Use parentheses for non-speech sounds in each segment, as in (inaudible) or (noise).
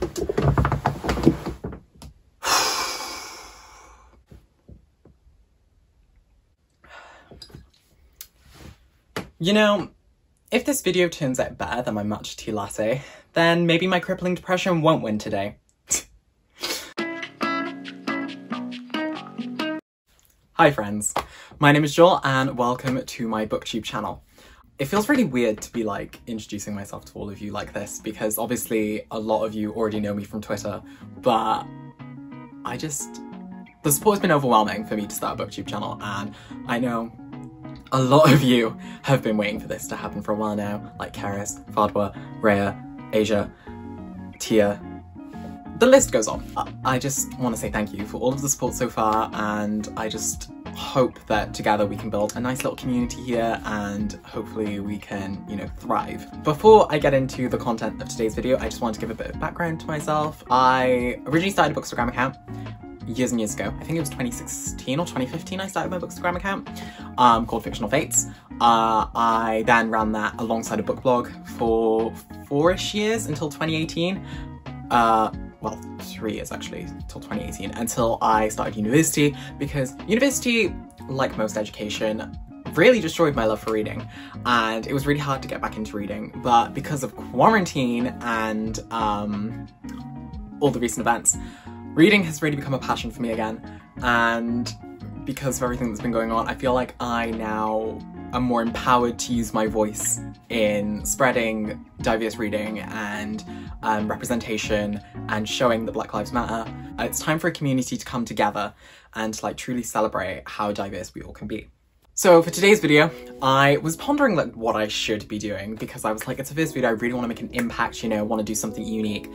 (sighs) You know, if this video turns out better than my matcha tea latte, then maybe my crippling depression won't win today. (laughs) Hi friends, my name is Joel and welcome to my booktube channel. It feels really weird to be like introducing myself to all of you like this because obviously a lot of you already know me from Twitter, but I just, the support's been overwhelming for me to start a booktube channel and I know a lot of you have been waiting for this to happen for a while now, like Cerys, Fadwa, Rhea, Asia, Tia. The list goes on. I just want to say thank you for all of the support so far and I just hope that together we can build a nice little community here and hopefully we can, you know, thrive. Before I get into the content of today's video, I just want to give a bit of background to myself. I originally started a Bookstagram account years and years ago. I think it was 2016 or 2015 I started my Bookstagram account um, called Fictional Fates. Uh, I then ran that alongside a book blog for four-ish years until 2018. Uh, well, three years actually, until 2018, until I started university because university, like most education, really destroyed my love for reading. And it was really hard to get back into reading. But because of quarantine and um, all the recent events Reading has really become a passion for me again, and because of everything that's been going on, I feel like I now am more empowered to use my voice in spreading diverse reading and um, representation and showing that Black Lives Matter. Uh, it's time for a community to come together and like truly celebrate how diverse we all can be. So for today's video, I was pondering like what I should be doing because I was like, it's a first video, I really want to make an impact, you know, want to do something unique.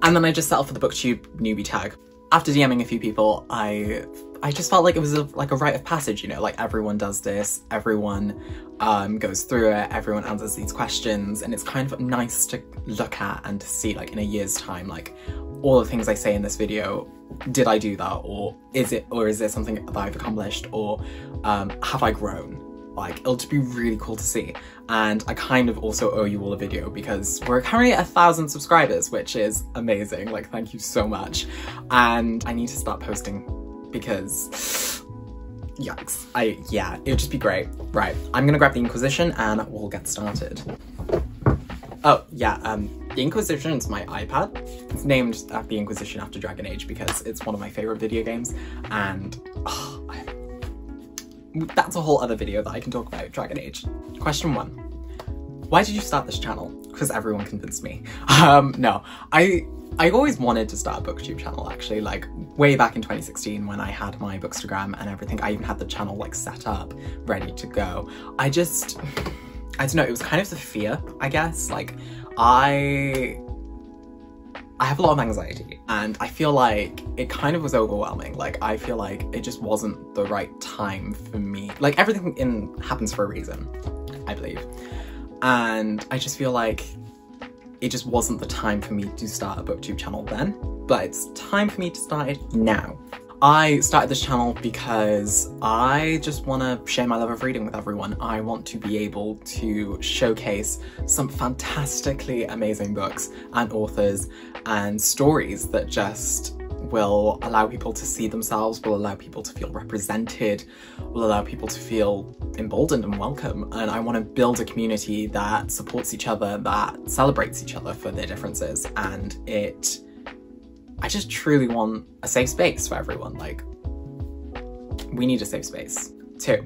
And then I just settled for the booktube newbie tag. After DMing a few people, I I just felt like it was a, like a rite of passage, you know, like everyone does this, everyone um, goes through it, everyone answers these questions, and it's kind of nice to look at and to see like in a year's time, like all the things I say in this video, did I do that, or is it, or is there something that I've accomplished, or um, have I grown? Like, it'll just be really cool to see. And I kind of also owe you all a video because we're currently at a thousand subscribers, which is amazing. Like, thank you so much. And I need to start posting because yikes. I, yeah, it would just be great. Right, I'm gonna grab the Inquisition and we'll get started. Oh, yeah, um, the Inquisition is my iPad. It's named after the Inquisition after Dragon Age because it's one of my favorite video games and oh, I that's a whole other video that I can talk about, Dragon Age. Question one. Why did you start this channel? Because everyone convinced me. Um, no, I I always wanted to start a booktube channel actually, like way back in 2016 when I had my bookstagram and everything. I even had the channel like set up, ready to go. I just, I don't know, it was kind of the fear, I guess. Like I I have a lot of anxiety and I feel like it kind of was overwhelming. Like I feel like it just wasn't the right time for me. Like everything in happens for a reason, I believe. And I just feel like it just wasn't the time for me to start a booktube channel then, but it's time for me to start it now. I started this channel because I just want to share my love of reading with everyone. I want to be able to showcase some fantastically amazing books and authors and stories that just will allow people to see themselves, will allow people to feel represented, will allow people to feel emboldened and welcome. And I want to build a community that supports each other, that celebrates each other for their differences. And it I just truly want a safe space for everyone. Like, we need a safe space. Two,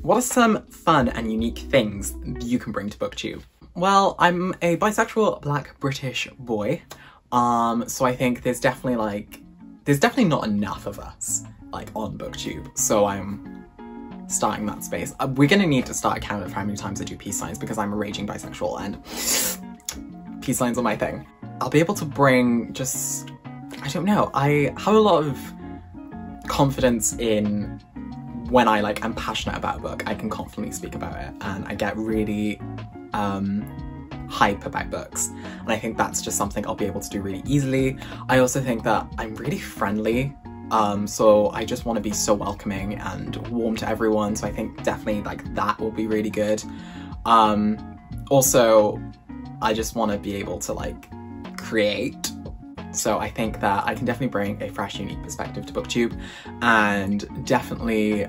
what are some fun and unique things you can bring to BookTube? Well, I'm a bisexual black British boy, um, so I think there's definitely like, there's definitely not enough of us like on BookTube, so I'm starting that space. Uh, we're gonna need to start a count of how many times I do peace signs because I'm a raging bisexual and peace signs are my thing. I'll be able to bring just I don't know, I have a lot of confidence in when I like am passionate about a book, I can confidently speak about it and I get really um, hype about books. And I think that's just something I'll be able to do really easily. I also think that I'm really friendly um, so I just want to be so welcoming and warm to everyone. So I think definitely like that will be really good. Um, also, I just want to be able to like create So I think that I can definitely bring a fresh, unique perspective to BookTube and definitely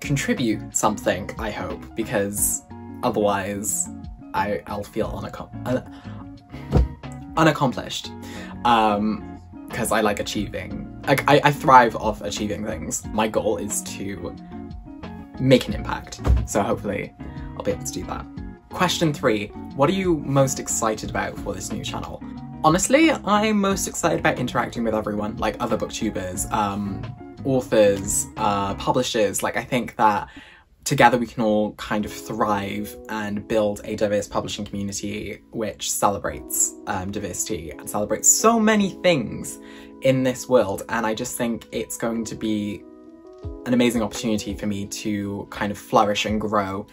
contribute something, I hope, because otherwise I, I'll feel unaccom uh, unaccomplished. Um, because I like achieving, like I, I thrive off achieving things. My goal is to make an impact. So hopefully I'll be able to do that. Question three, what are you most excited about for this new channel? Honestly, I'm most excited about interacting with everyone, like other booktubers, um, authors, uh, publishers. Like I think that together we can all kind of thrive and build a diverse publishing community which celebrates um, diversity and celebrates so many things in this world and I just think it's going to be an amazing opportunity for me to kind of flourish and grow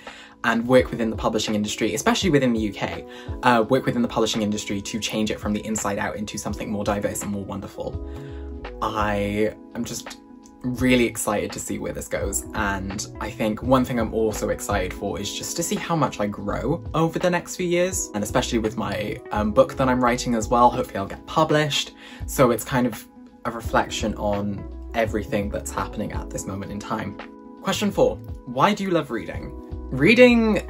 and work within the publishing industry, especially within the UK, uh, work within the publishing industry to change it from the inside out into something more diverse and more wonderful. I am just really excited to see where this goes and I think one thing I'm also excited for is just to see how much I grow over the next few years and especially with my um, book that I'm writing as well hopefully I'll get published so it's kind of a reflection on everything that's happening at this moment in time. Question four, why do you love reading? Reading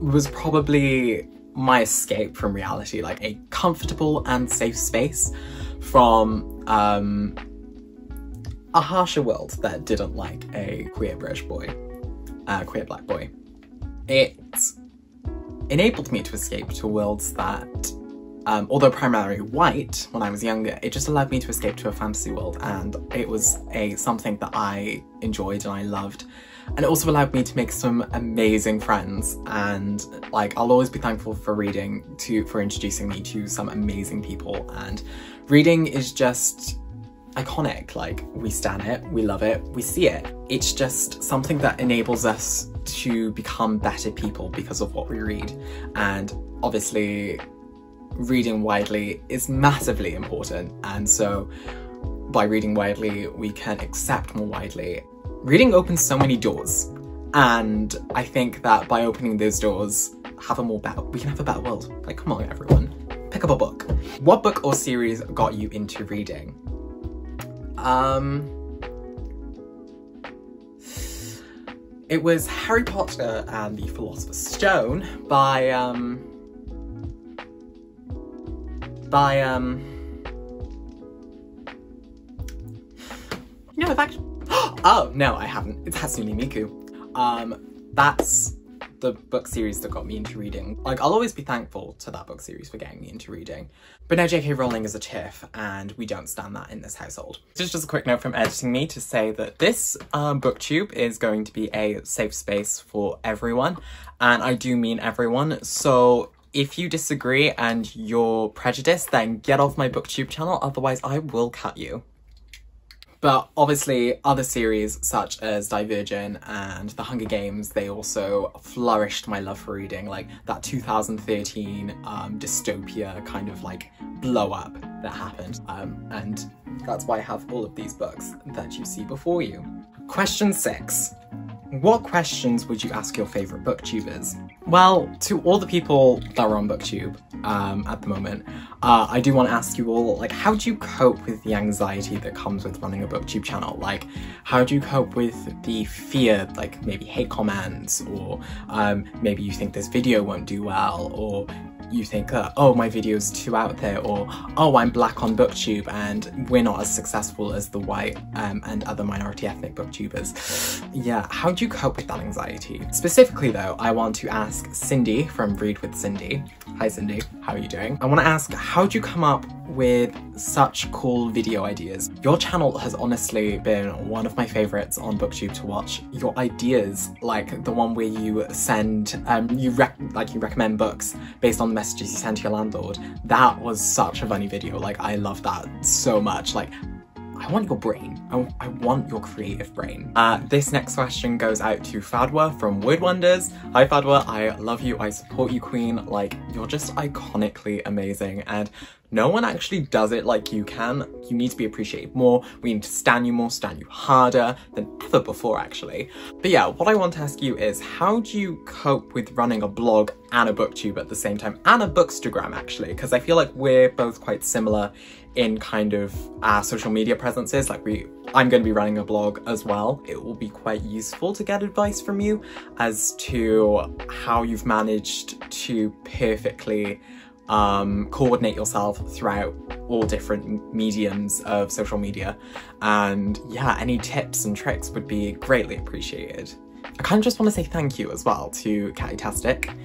was probably my escape from reality, like a comfortable and safe space from um, a harsher world that didn't like a queer British boy, a queer black boy. It enabled me to escape to worlds that, um, although primarily white when I was younger, it just allowed me to escape to a fantasy world and it was a something that I enjoyed and I loved. And it also allowed me to make some amazing friends and like I'll always be thankful for reading to for introducing me to some amazing people and reading is just iconic. Like, we stand it, we love it, we see it. It's just something that enables us to become better people because of what we read. And obviously, reading widely is massively important. And so, by reading widely, we can accept more widely. Reading opens so many doors. And I think that by opening those doors, have a more better, we can have a better world. Like, come on, everyone. Pick up a book. What book or series got you into reading? Um, it was Harry Potter and the Philosopher's Stone by, um, by, um, (gasps) no, I've actually, (gasps) oh, no, I haven't. It's Hatsune Miku. Um, that's the book series that got me into reading. Like, I'll always be thankful to that book series for getting me into reading. But now J.K. Rowling is a TERF, and we don't stand that in this household. Just just a quick note from editing me to say that this um, booktube is going to be a safe space for everyone, and I do mean everyone, so if you disagree and you're prejudiced, then get off my booktube channel, otherwise I will cut you. But obviously other series such as Divergent and The Hunger Games, they also flourished my love for reading, like that 2013 um, dystopia kind of like blow up that happened. Um, and that's why I have all of these books that you see before you. Question six. What questions would you ask your favourite booktubers? Well, to all the people that are on booktube um, at the moment, uh, I do want to ask you all, like, how do you cope with the anxiety that comes with running a booktube channel? Like, how do you cope with the fear, like maybe hate comments, or um, maybe you think this video won't do well, or you think, uh, oh, my video's too out there, or oh, I'm black on booktube and we're not as successful as the white um, and other minority ethnic booktubers. Yeah, how do you cope with that anxiety? Specifically though, I want to ask Cindy from Read with Cindy. Hi Cindy, how are you doing? I want to ask, how do you come up with such cool video ideas? Your channel has honestly been one of my favorites on booktube to watch. Your ideas, like the one where you send, um, you like you recommend books based on the messages you send to your landlord. That was such a funny video. Like, I love that so much. Like, I want your brain. I, I want your creative brain. Uh, this next question goes out to Fadwa from Word Wonders. Hi Fadwa, I love you, I support you queen. Like, you're just iconically amazing. And no one actually does it like you can. You need to be appreciated more. We need to stand you more, stand you harder than ever before, actually. But yeah, what I want to ask you is how do you cope with running a blog and a booktube at the same time, and a bookstagram actually? Because I feel like we're both quite similar in kind of our social media presences. Like we, I'm going to be running a blog as well. It will be quite useful to get advice from you as to how you've managed to perfectly um, coordinate yourself throughout all different mediums of social media. And yeah, any tips and tricks would be greatly appreciated. I kind of just want to say thank you as well to Katytastic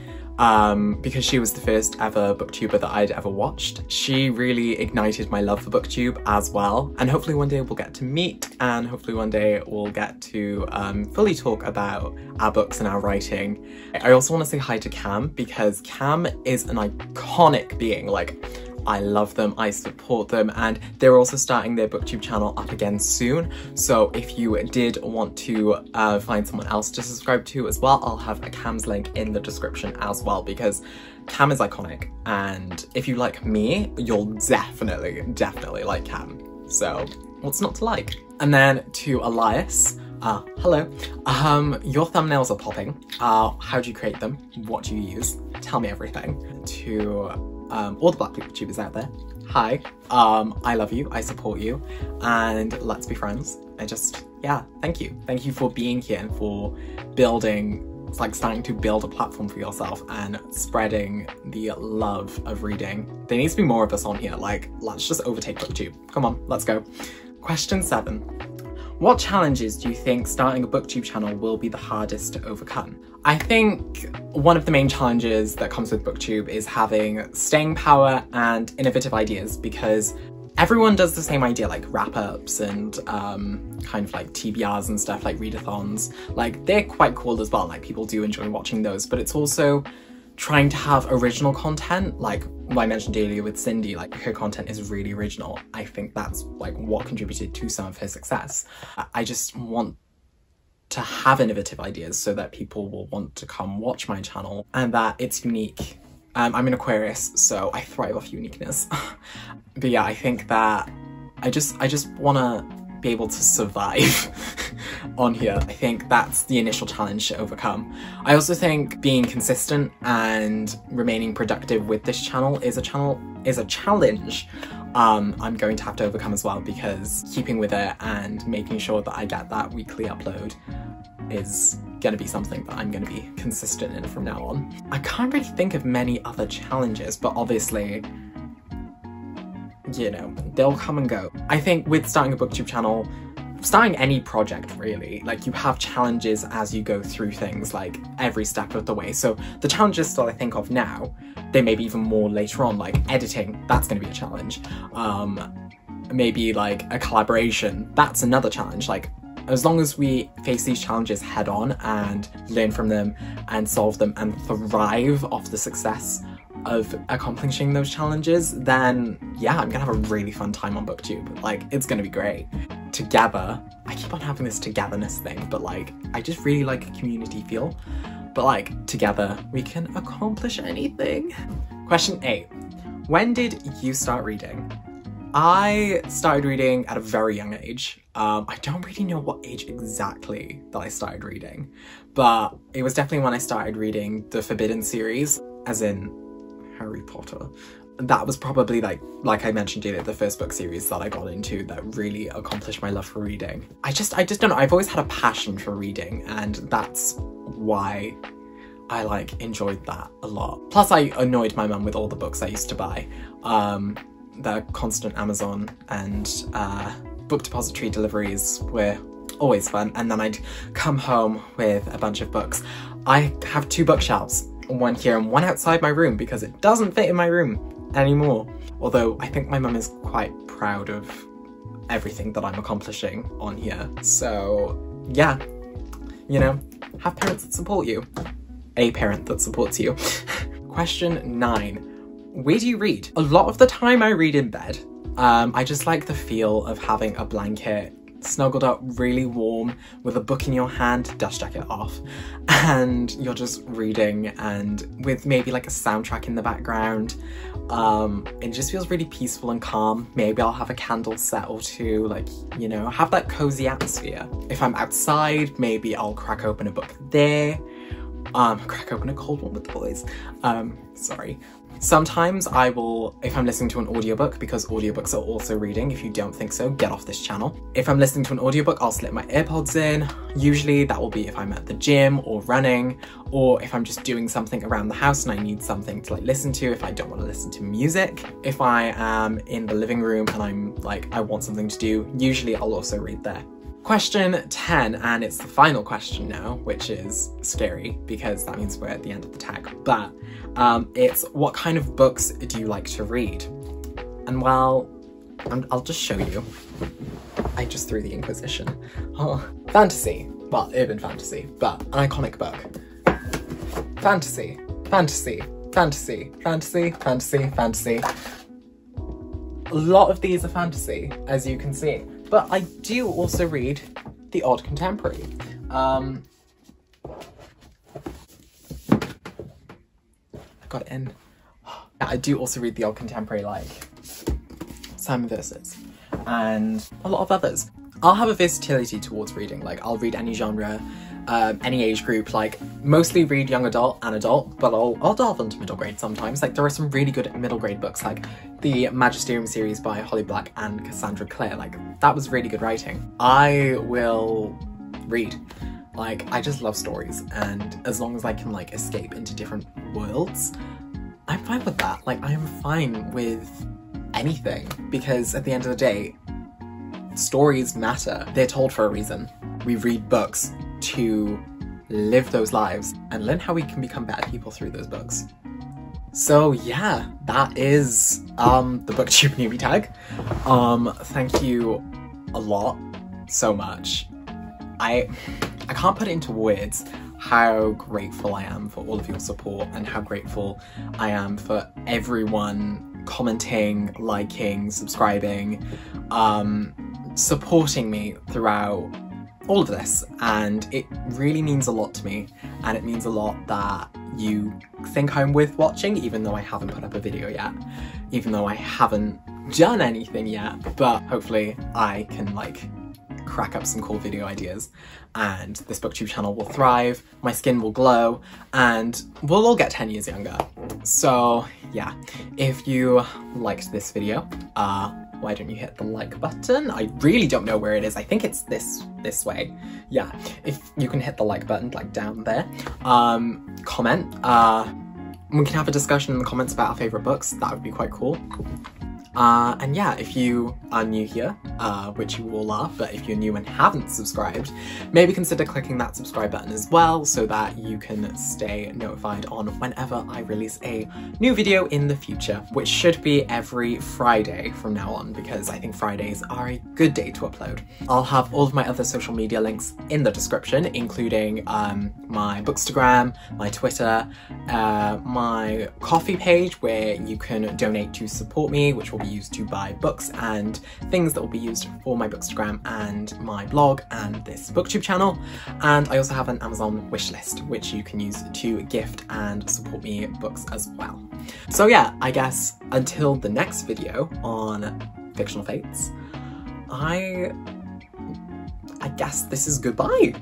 um, because she was the first ever booktuber that I'd ever watched. She really ignited my love for booktube as well, and hopefully one day we'll get to meet, and hopefully one day we'll get to um, fully talk about our books and our writing. I also want to say hi to Cam, because Cam is an iconic being, like I love them, I support them, and they're also starting their booktube channel up again soon. So if you did want to uh, find someone else to subscribe to as well, I'll have a Cam's link in the description as well because Cam is iconic. And if you like me, you'll definitely, definitely like Cam. So what's not to like? And then to Ellias, uh, hello. Um, your thumbnails are popping. Uh, how do you create them? What do you use? Tell me everything. To um, all the black YouTubers out there. Hi, um, I love you, I support you, and let's be friends. I just, yeah, thank you. Thank you for being here and for building, like starting to build a platform for yourself and spreading the love of reading. There needs to be more of us on here, like, let's just overtake BookTube. Come on, let's go. Question seven. What challenges do you think starting a booktube channel will be the hardest to overcome? I think one of the main challenges that comes with booktube is having staying power and innovative ideas because everyone does the same idea like wrap-ups and um, kind of like TBRs and stuff like readathons. Like they're quite cool as well, like people do enjoy watching those, but it's also trying to have original content, like I mentioned earlier with Cindy, like her content is really original. I think that's like what contributed to some of her success. I just want to have innovative ideas so that people will want to come watch my channel and that it's unique. Um, I'm an Aquarius, so I thrive off uniqueness. (laughs) but yeah, I think that I just I just wanna be able to survive (laughs) on here. I think that's the initial challenge to overcome. I also think being consistent and remaining productive with this channel is a channel is a challenge um, I'm going to have to overcome as well because keeping with it and making sure that I get that weekly upload is going to be something that I'm going to be consistent in from now on. I can't really think of many other challenges, but obviously you know, they'll come and go. I think with starting a booktube channel, starting any project really, like you have challenges as you go through things like every step of the way. So the challenges that I think of now, they may be even more later on, like editing, that's gonna be a challenge. Um, maybe like a collaboration, that's another challenge. Like as long as we face these challenges head on and learn from them and solve them and thrive off the success of accomplishing those challenges, then yeah, I'm gonna have a really fun time on BookTube. Like, it's gonna be great. Together, I keep on having this togetherness thing, but like, I just really like a community feel. But like, together, we can accomplish anything. Question eight, when did you start reading? I started reading at a very young age. Um, I don't really know what age exactly that I started reading, but it was definitely when I started reading the Forbidden series, as in Harry Potter. That was probably like, like I mentioned earlier, the first book series that I got into that really accomplished my love for reading. I just, I just don't know, I've always had a passion for reading and that's why I like enjoyed that a lot. Plus I annoyed my mum with all the books I used to buy. Um, the constant Amazon and uh, book depository deliveries were always fun and then I'd come home with a bunch of books. I have two bookshelves one here and one outside my room because it doesn't fit in my room anymore. Although I think my mum is quite proud of everything that I'm accomplishing on here. So yeah, you know, have parents that support you. A parent that supports you. (laughs) Question nine, where do you read? A lot of the time I read in bed. Um, I just like the feel of having a blanket snuggled up really warm with a book in your hand, dust jacket off, (laughs) and you're just reading and with maybe like a soundtrack in the background. Um, it just feels really peaceful and calm. Maybe I'll have a candle set or two, like, you know, have that cozy atmosphere. If I'm outside, maybe I'll crack open a book there. Um, crack open a cold one with the boys. Um, sorry. Sometimes I will, if I'm listening to an audiobook, because audiobooks are also reading, if you don't think so, get off this channel. If I'm listening to an audiobook, I'll slip my AirPods in. Usually that will be if I'm at the gym or running, or if I'm just doing something around the house and I need something to like listen to if I don't want to listen to music. If I am in the living room and I'm like, I want something to do, usually I'll also read there. Question 10, and it's the final question now, which is scary because that means we're at the end of the tag, but um, it's what kind of books do you like to read? And well, i will just show you. I just threw the Inquisition. (laughs) Oh, fantasy. Well, urban fantasy, but an iconic book. Fantasy, fantasy, fantasy, fantasy, fantasy, fantasy. A lot of these are fantasy, as you can see. But I do also read the odd contemporary. Um, I got it in. I do also read the odd contemporary like Simon vs. and a lot of others. I'll have a versatility towards reading, like I'll read any genre, um, any age group, like mostly read young adult and adult, but I'll, I'll delve into middle grade sometimes. Like there are some really good middle grade books, like the Magisterium series by Holly Black and Cassandra Clare. Like that was really good writing. I will read. Like I just love stories and as long as I can like escape into different worlds, I'm fine with that. Like I am fine with anything because at the end of the day, stories matter. They're told for a reason. We read books to live those lives and learn how we can become better people through those books. So yeah, that is um, the booktube (laughs) newbie tag. Um, thank you a lot, so much. I I can't put it into words how grateful I am for all of your support and how grateful I am for everyone commenting, liking, subscribing, um, supporting me throughout all of this and it really means a lot to me and it means a lot that you think I'm worth watching even though I haven't put up a video yet even though I haven't done anything yet but hopefully I can like crack up some cool video ideas and this booktube channel will thrive, my skin will glow, and we'll all get 10 years younger. So yeah, if you liked this video, uh, why don't you hit the like button? I really don't know where it is. I think it's this this way. Yeah, if you can hit the like button like down there. Um, comment. Uh, we can have a discussion in the comments about our favorite books. That would be quite cool. Uh, and yeah, if you are new here, uh, which you all are, but if you're new and haven't subscribed, maybe consider clicking that subscribe button as well so that you can stay notified on whenever I release a new video in the future, which should be every Friday from now on because I think Fridays are a good day to upload. I'll have all of my other social media links in the description, including um, my Bookstagram, my Twitter, uh, my Ko-fi page where you can donate to support me, which will be used to buy books and things that will be used for my Bookstagram and my blog and this booktube channel. And I also have an Amazon wishlist, which you can use to gift and support me books as well. So yeah, I guess until the next video on Fictional Fates, I... I guess this is goodbye.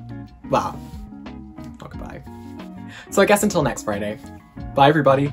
Well, not goodbye. So I guess until next Friday. Bye everybody.